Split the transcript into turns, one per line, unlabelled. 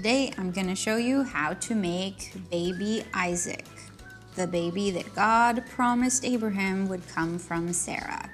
Today I'm going to show you how to make baby Isaac, the baby that God promised Abraham would come from Sarah.